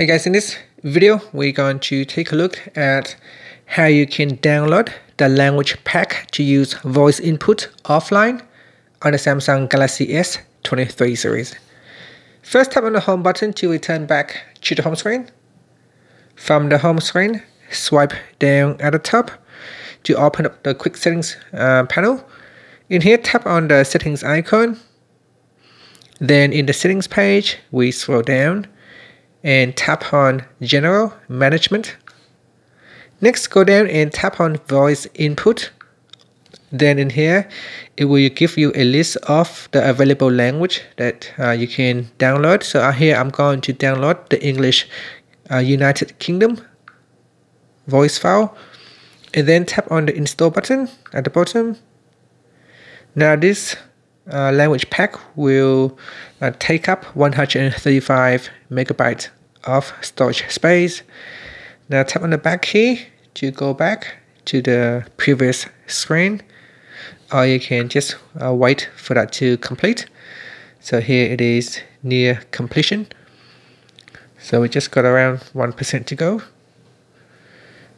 Hey guys, in this video, we're going to take a look at how you can download the language pack to use voice input offline on the Samsung Galaxy S23 series. First tap on the home button to return back to the home screen. From the home screen, swipe down at the top to open up the quick settings uh, panel. In here, tap on the settings icon. Then in the settings page, we scroll down and tap on General Management. Next, go down and tap on Voice Input. Then in here, it will give you a list of the available language that uh, you can download. So uh, here I'm going to download the English uh, United Kingdom voice file. And then tap on the install button at the bottom. Now this uh, language pack will uh, take up 135 megabyte of storage space. Now tap on the back key to go back to the previous screen or you can just uh, wait for that to complete. So here it is near completion. So we just got around 1% to go.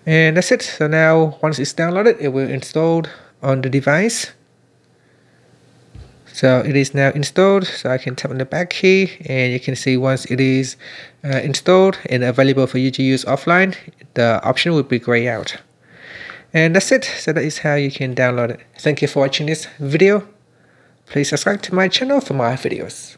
And that's it. So now once it's downloaded, it will installed on the device. So it is now installed. So I can tap on the back key and you can see once it is uh, installed and available for you to use offline, the option will be grayed out. And that's it. So that is how you can download it. Thank you for watching this video. Please subscribe to my channel for more videos.